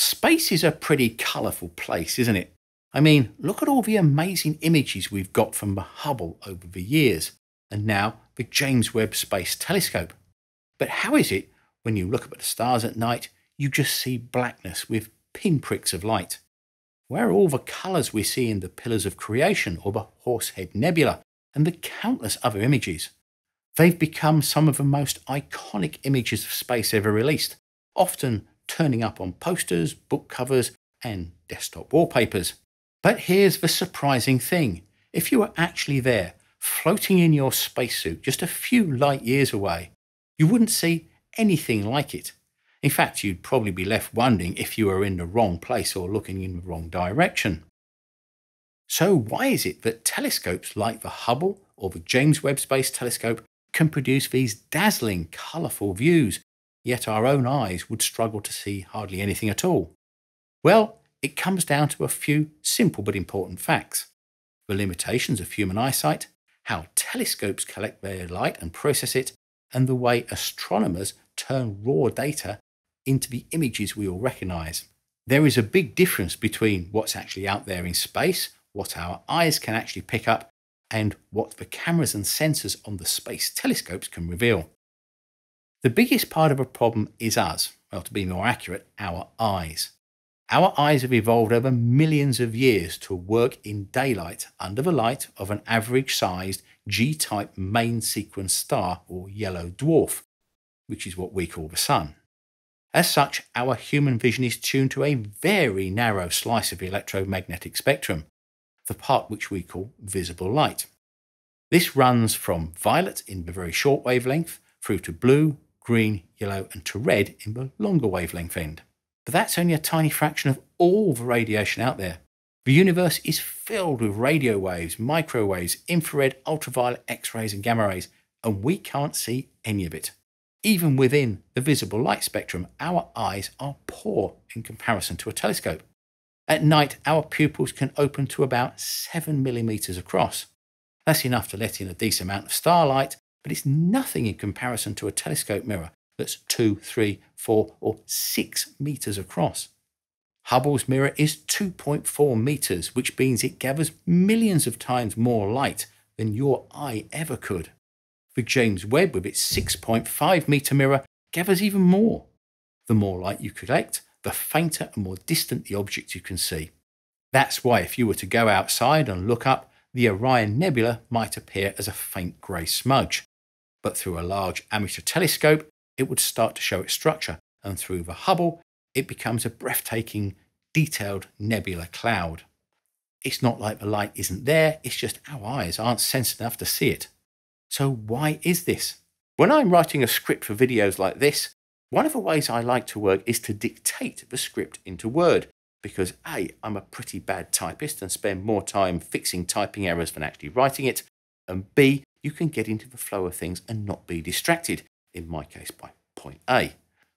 Space is a pretty colourful place, isn't it? I mean, look at all the amazing images we've got from the Hubble over the years, and now the James Webb Space Telescope. But how is it, when you look up at the stars at night, you just see blackness with pinpricks of light? Where are all the colours we see in the Pillars of Creation or the Horsehead Nebula and the countless other images? They've become some of the most iconic images of space ever released, often turning up on posters, book covers, and desktop wallpapers. But here's the surprising thing if you were actually there, floating in your spacesuit just a few light years away, you wouldn't see anything like it. In fact, you'd probably be left wondering if you were in the wrong place or looking in the wrong direction. So, why is it that telescopes like the Hubble or the James Webb Space Telescope can produce these dazzling, colourful views yet our own eyes would struggle to see hardly anything at all? Well, it comes down to a few simple but important facts the limitations of human eyesight, how telescopes collect their light and process it, and the way astronomers turn raw data into the images we all recognize. There is a big difference between what's actually out there in space, what our eyes can actually pick up, and what the cameras and sensors on the space telescopes can reveal. The biggest part of a problem is us, well, to be more accurate, our eyes. Our eyes have evolved over millions of years to work in daylight under the light of an average sized G type main sequence star or yellow dwarf, which is what we call the Sun. As such, our human vision is tuned to a very narrow slice of the electromagnetic spectrum, the part which we call visible light. This runs from violet in the very short wavelength through to blue, green, yellow, and to red in the longer wavelength end. But that's only a tiny fraction of all the radiation out there. The universe is filled with radio waves, microwaves, infrared, ultraviolet, X rays, and gamma rays, and we can't see any of it. Even within the visible light spectrum, our eyes are poor in comparison to a telescope. At night, our pupils can open to about 7 millimeters across. That's enough to let in a decent amount of starlight but it's nothing in comparison to a telescope mirror that's two, three, four, or six meters across. Hubble's mirror is 2.4 meters, which means it gathers millions of times more light than your eye ever could. The James Webb, with its 6.5 meter mirror, gathers even more. The more light you collect, the fainter and more distant the object you can see. That's why, if you were to go outside and look up, the Orion Nebula might appear as a faint grey smudge but through a large amateur telescope, it would start to show its structure, and through the Hubble, it becomes a breathtaking, detailed nebula cloud. It's not like the light isn't there, it's just our eyes aren't sensitive enough to see it. So, why is this? When I'm writing a script for videos like this, one of the ways I like to work is to dictate the script into Word, because A, I'm a pretty bad typist and spend more time fixing typing errors than actually writing it, and B, you can get into the flow of things and not be distracted, in my case by point A.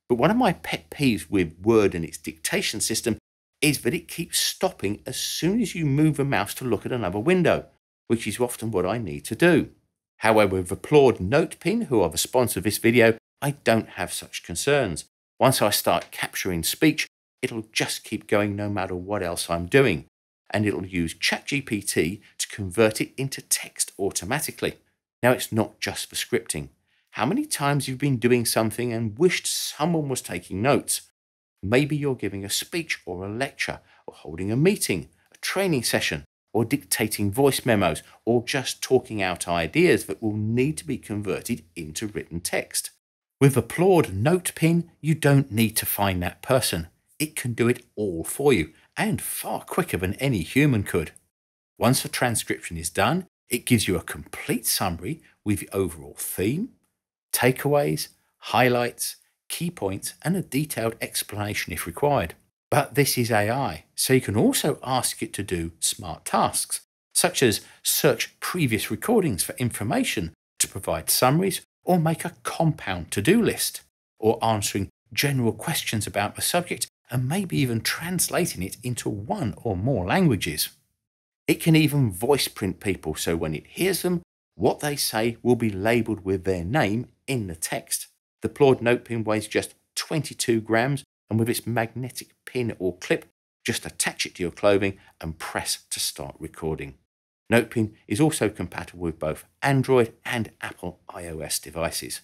But one of my pet peeves with Word and its dictation system is that it keeps stopping as soon as you move the mouse to look at another window, which is often what I need to do. However, with Applaud Notepin, who are the sponsor of this video, I don't have such concerns. Once I start capturing speech, it'll just keep going no matter what else I'm doing, and it'll use ChatGPT to convert it into text automatically. Now, it's not just for scripting. How many times you've been doing something and wished someone was taking notes? Maybe you're giving a speech or a lecture, or holding a meeting, a training session, or dictating voice memos, or just talking out ideas that will need to be converted into written text. With Applaud Notepin, you don't need to find that person. It can do it all for you, and far quicker than any human could. Once the transcription is done, it gives you a complete summary with the overall theme, takeaways, highlights, key points, and a detailed explanation if required. But this is AI, so you can also ask it to do smart tasks, such as search previous recordings for information to provide summaries or make a compound to do list, or answering general questions about the subject and maybe even translating it into one or more languages. It can even voice print people so when it hears them, what they say will be labelled with their name in the text. The Applaud Notepin weighs just 22 grams, and with its magnetic pin or clip, just attach it to your clothing and press to start recording. Notepin is also compatible with both Android and Apple iOS devices.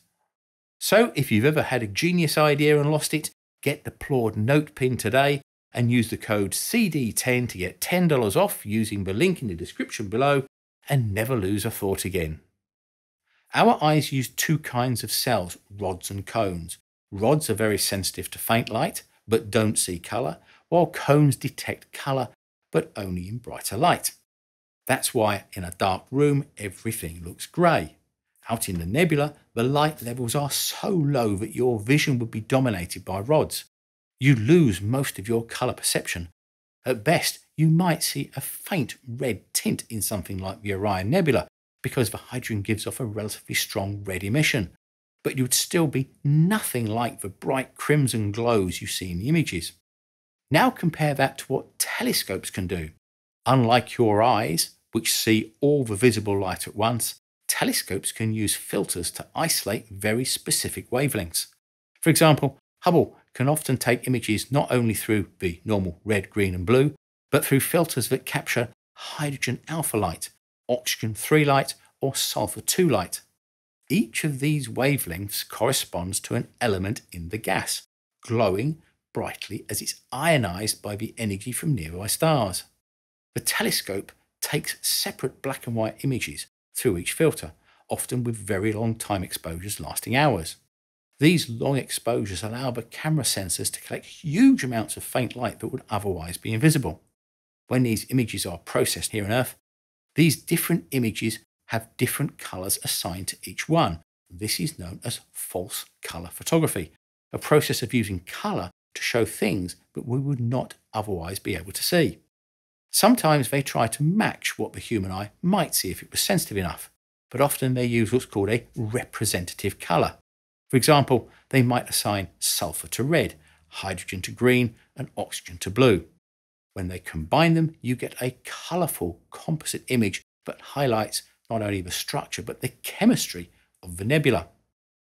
So if you've ever had a genius idea and lost it, get the Plaud Notepin today and use the code CD10 to get $10 off using the link in the description below and never lose a thought again. Our eyes use two kinds of cells, rods and cones. Rods are very sensitive to faint light but don't see colour, while cones detect colour but only in brighter light. That's why in a dark room everything looks grey. Out in the nebula, the light levels are so low that your vision would be dominated by rods. You lose most of your colour perception. At best, you might see a faint red tint in something like the Orion Nebula because the hydrogen gives off a relatively strong red emission, but you would still be nothing like the bright crimson glows you see in the images. Now compare that to what telescopes can do. Unlike your eyes, which see all the visible light at once, telescopes can use filters to isolate very specific wavelengths. For example, Hubble can often take images not only through the normal red, green, and blue, but through filters that capture hydrogen alpha light, oxygen 3 light, or sulfur 2 light. Each of these wavelengths corresponds to an element in the gas, glowing brightly as it's ionized by the energy from nearby stars. The telescope takes separate black and white images through each filter, often with very long time exposures lasting hours. These long exposures allow the camera sensors to collect huge amounts of faint light that would otherwise be invisible. When these images are processed here on Earth, these different images have different colours assigned to each one. This is known as false colour photography, a process of using colour to show things that we would not otherwise be able to see. Sometimes they try to match what the human eye might see if it was sensitive enough, but often they use what's called a representative colour. For example, they might assign sulfur to red, hydrogen to green, and oxygen to blue. When they combine them, you get a colourful composite image that highlights not only the structure but the chemistry of the nebula.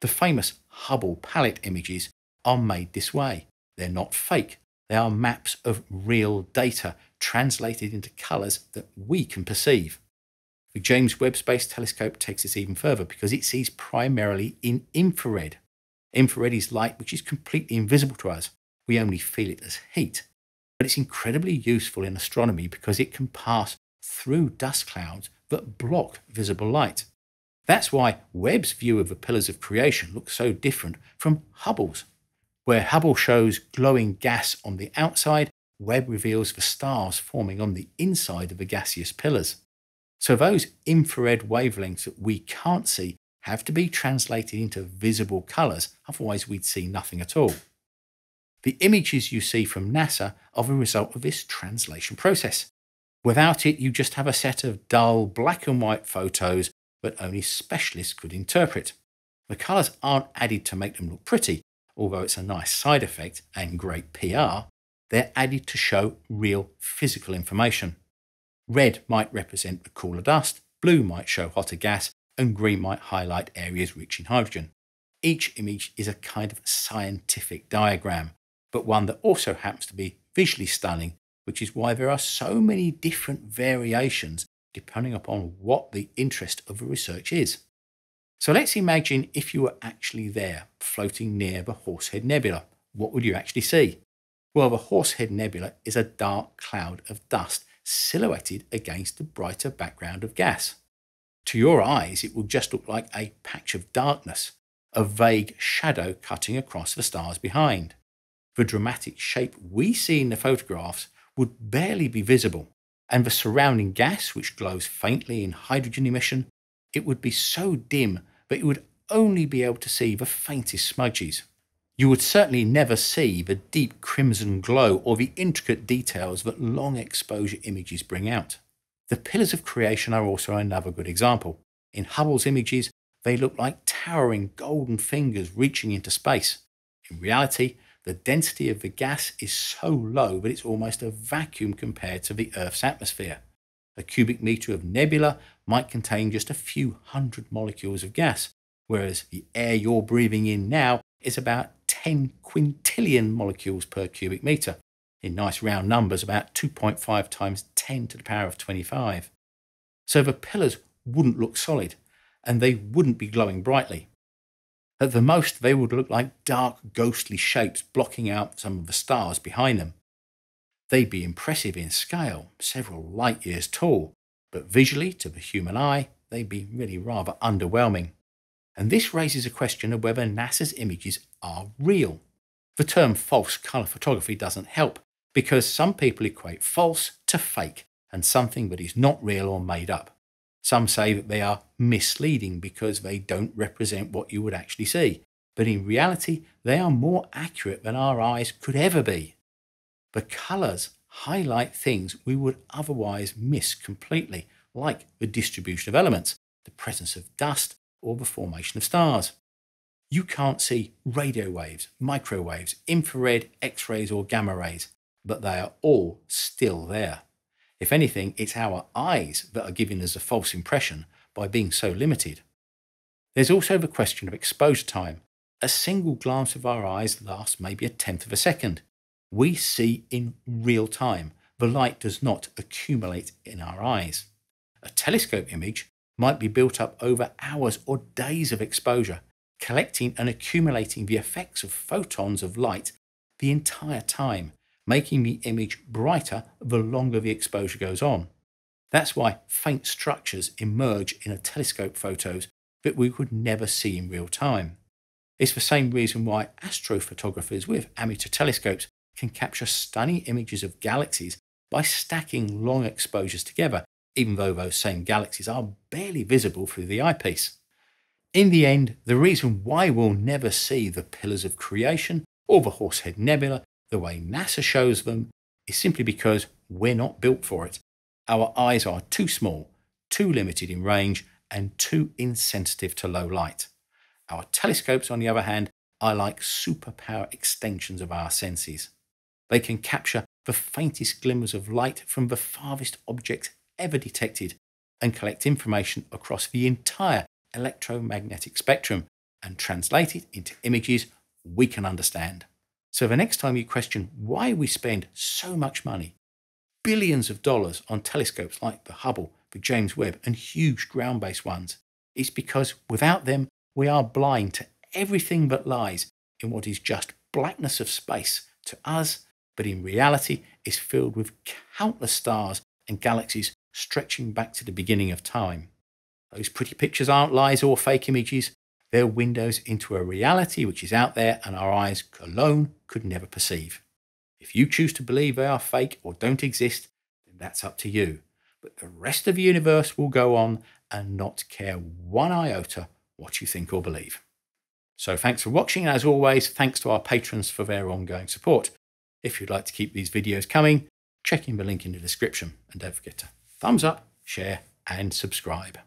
The famous Hubble palette images are made this way. They're not fake, they are maps of real data translated into colours that we can perceive. The James Webb Space Telescope takes this even further because it sees primarily in infrared. Infrared is light which is completely invisible to us. We only feel it as heat. But it's incredibly useful in astronomy because it can pass through dust clouds that block visible light. That's why Webb's view of the pillars of creation looks so different from Hubble's. Where Hubble shows glowing gas on the outside, Webb reveals the stars forming on the inside of the gaseous pillars. So those infrared wavelengths that we can't see have to be translated into visible colours, otherwise we'd see nothing at all. The images you see from NASA are the result of this translation process. Without it, you just have a set of dull black and white photos that only specialists could interpret. The colours aren't added to make them look pretty, although it's a nice side effect and great PR. They're added to show real physical information. Red might represent the cooler dust, blue might show hotter gas, and green might highlight areas rich in hydrogen. Each image is a kind of scientific diagram, but one that also happens to be visually stunning, which is why there are so many different variations depending upon what the interest of the research is. So let's imagine if you were actually there, floating near the Horsehead Nebula. What would you actually see? Well, the Horsehead Nebula is a dark cloud of dust silhouetted against the brighter background of gas. To your eyes, it will just look like a patch of darkness, a vague shadow cutting across the stars behind. The dramatic shape we see in the photographs would barely be visible, and the surrounding gas, which glows faintly in hydrogen emission, it would be so dim that you would only be able to see the faintest smudges. You would certainly never see the deep crimson glow or the intricate details that long exposure images bring out. The pillars of creation are also another good example. In Hubble's images, they look like towering golden fingers reaching into space. In reality, the density of the gas is so low that it's almost a vacuum compared to the Earth's atmosphere. A cubic meter of nebula might contain just a few hundred molecules of gas, whereas the air you're breathing in now is about 10 quintillion molecules per cubic metre. In nice round numbers, about 2.5 times 10 to the power of 25. So the pillars wouldn't look solid and they wouldn't be glowing brightly. At the most, they would look like dark, ghostly shapes blocking out some of the stars behind them. They'd be impressive in scale, several light years tall, but visually, to the human eye, they'd be really rather underwhelming. And this raises a question of whether NASA's images are real. The term false colour photography doesn't help, because some people equate false to fake and something that is not real or made up. Some say that they are misleading because they don't represent what you would actually see, but in reality, they are more accurate than our eyes could ever be. The colours highlight things we would otherwise miss completely, like the distribution of elements, the presence of dust, or the formation of stars. You can't see radio waves, microwaves, infrared, X rays, or gamma rays, but they are all still there. If anything, it's our eyes that are giving us a false impression by being so limited. There's also the question of exposure time. A single glance of our eyes lasts maybe a tenth of a second. We see in real time. The light does not accumulate in our eyes. A telescope image might be built up over hours or days of exposure, collecting and accumulating the effects of photons of light the entire time, making the image brighter the longer the exposure goes on. That's why faint structures emerge in a telescope photos that we would never see in real time. It's the same reason why astrophotographers with amateur telescopes can capture stunning images of galaxies by stacking long exposures together, even though those same galaxies are barely visible through the eyepiece. In the end, the reason why we'll never see the pillars of creation or the Horsehead Nebula the way NASA shows them is simply because we're not built for it. Our eyes are too small, too limited in range, and too insensitive to low light. Our telescopes, on the other hand, are like superpower extensions of our senses. They can capture the faintest glimmers of light from the farthest objects ever detected and collect information across the entire electromagnetic spectrum and translate it into images we can understand. So the next time you question why we spend so much money, billions of dollars on telescopes like the Hubble, the James Webb, and huge ground based ones, it's because without them, we are blind to everything that lies in what is just blackness of space to us, but in reality is filled with countless stars and galaxies stretching back to the beginning of time. Those pretty pictures aren't lies or fake images, they're windows into a reality which is out there and our eyes alone could never perceive. If you choose to believe they are fake or don't exist, then that's up to you. But the rest of the universe will go on and not care one iota what you think or believe. So thanks for watching. And as always, thanks to our patrons for their ongoing support. If you'd like to keep these videos coming, check in the link in the description and don't forget to thumbs up, share and subscribe.